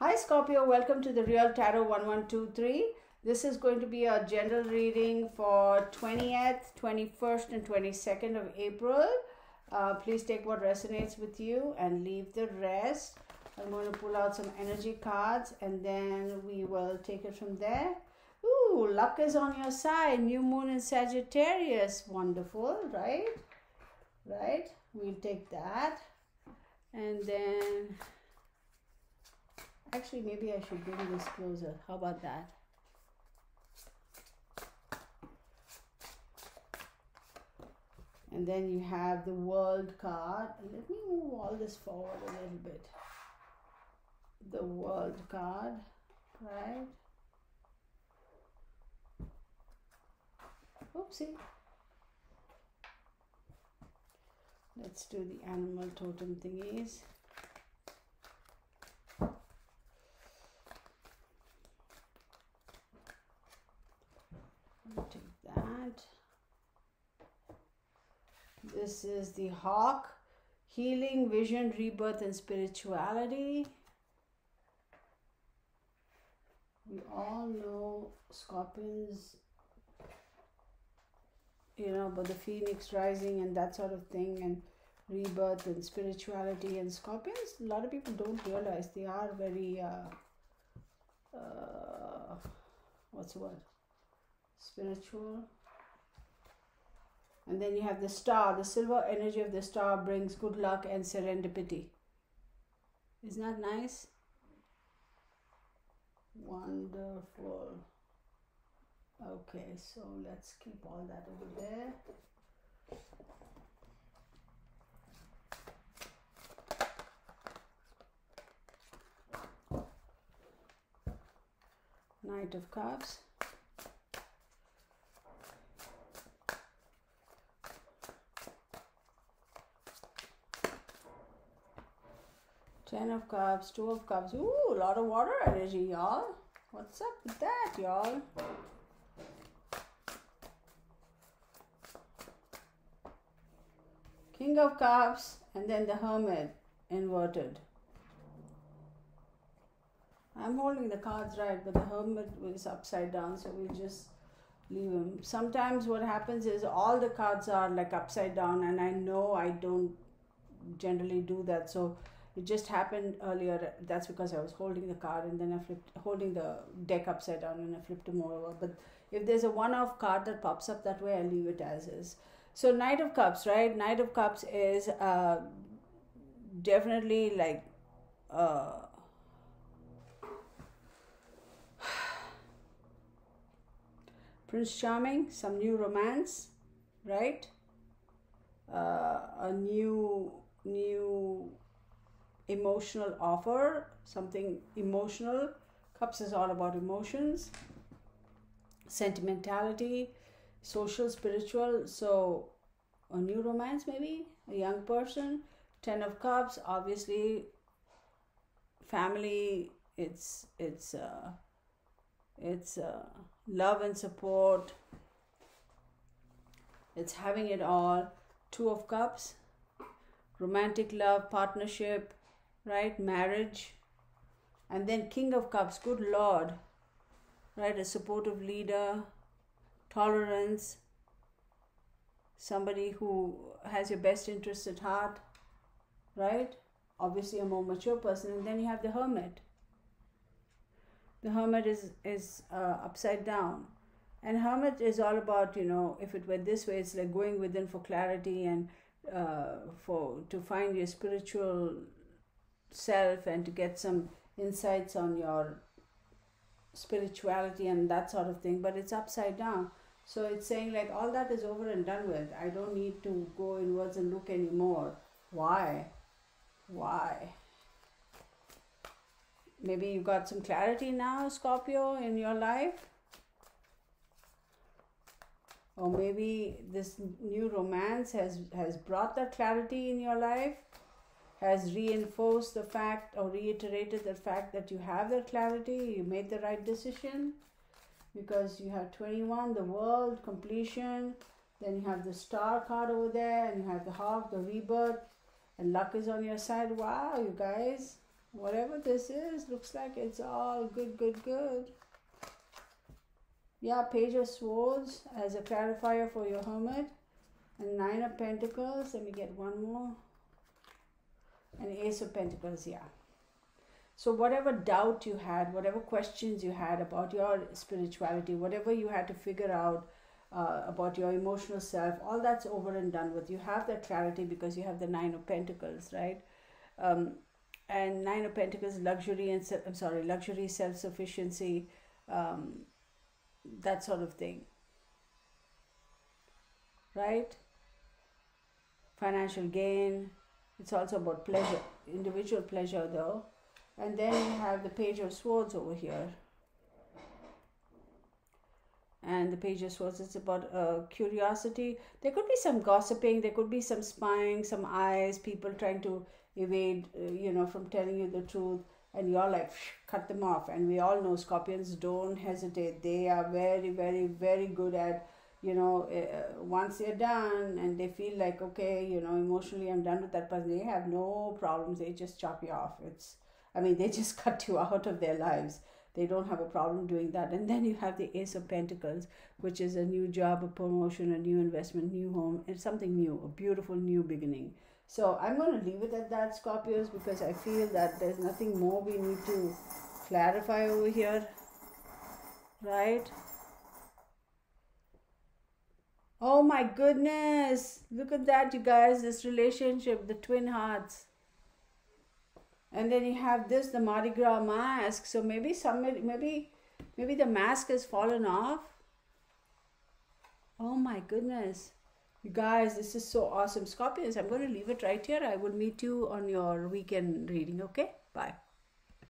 Hi Scorpio, welcome to the Real Tarot 1123. This is going to be a general reading for 20th, 21st, and 22nd of April. Uh, please take what resonates with you and leave the rest. I'm going to pull out some energy cards and then we will take it from there. Ooh, luck is on your side. New moon in Sagittarius. Wonderful, right? Right? We'll take that. And then Actually, maybe I should bring this closer. How about that? And then you have the world card. Let me move all this forward a little bit. The world card, right? Oopsie. Let's do the animal totem thingies. Take that. This is the hawk. Healing, vision, rebirth, and spirituality. We all know scorpions, you know, about the phoenix rising and that sort of thing, and rebirth and spirituality. And scorpions, a lot of people don't realize they are very, uh, uh, what's the word? Spiritual. And then you have the star. The silver energy of the star brings good luck and serendipity. Isn't that nice? Wonderful. Okay, so let's keep all that over there. Knight of Cups. Ten of Cups, Two of Cups. Ooh, a lot of water energy, y'all. What's up with that, y'all? King of Cups and then the Hermit inverted. I'm holding the cards right, but the Hermit is upside down, so we'll just leave him. Sometimes what happens is all the cards are like upside down, and I know I don't generally do that. So it just happened earlier. That's because I was holding the card and then I flipped, holding the deck upside down and I flipped them over. But if there's a one-off card that pops up that way, I leave it as is. So Knight of Cups, right? Knight of Cups is uh, definitely like. Uh, Prince Charming, some new romance, right? Uh, a new new emotional offer, something emotional. Cups is all about emotions, sentimentality, social, spiritual. So, a new romance, maybe a young person. Ten of Cups, obviously, family. It's it's uh, it's uh, love and support. It's having it all. Two of Cups, romantic love, partnership, right? Marriage. And then King of Cups, good Lord, right? A supportive leader, tolerance, somebody who has your best interests at heart, right? Obviously, a more mature person. And then you have the Hermit. The Hermit is, is uh, upside down. And Hermit is all about, you know, if it were this way, it's like going within for clarity and uh, for to find your spiritual self and to get some insights on your spirituality and that sort of thing but it's upside down. So it's saying like all that is over and done with. I don't need to go inwards and look anymore. Why? Why? Maybe you've got some clarity now scorpio in your life? Or maybe this new romance has has brought that clarity in your life has reinforced the fact or reiterated the fact that you have that clarity, you made the right decision because you have 21, the world, completion, then you have the star card over there, and you have the hawk, the rebirth, and luck is on your side. Wow, you guys. whatever this is, looks like it's all good, good, good. Yeah, Page of Swords as a clarifier for your Hermit. And Nine of Pentacles. Let me get one more. And Ace of Pentacles, yeah. So, whatever doubt you had, whatever questions you had about your spirituality, whatever you had to figure out uh, about your emotional self, all that's over and done with. You have that clarity because you have the Nine of Pentacles, right? Um, and Nine of Pentacles, luxury and I'm sorry, luxury, self sufficiency, um, that sort of thing, right? Financial gain. It's also about pleasure, individual pleasure, though. And then you have the page of swords over here. And the page of swords is about uh, curiosity. There could be some gossiping there could be some spying some eyes people trying to evade uh, you know from telling you the truth. And you're like cut them off. And we all know scorpions don't hesitate. They are very very very good at you know uh, once they're done and they feel like okay you know emotionally i'm done with that person they have no problems they just chop you off it's I mean, they just cut you out of their lives. They don't have a problem doing that. And then you have the Ace of Pentacles, which is a new job, a promotion, a new investment, new home, and something new, a beautiful new beginning. So I'm going to leave it at that, Scorpios, because I feel that there's nothing more we need to clarify over here. Right? Oh my goodness. Look at that, you guys. This relationship, the twin hearts and then you have this the Mardi Gras mask. So maybe somebody maybe maybe the mask has fallen off. Oh my goodness. You guys, this is so awesome. Scorpions, I'm going to leave it right here. I will meet you on your weekend reading, okay? Bye.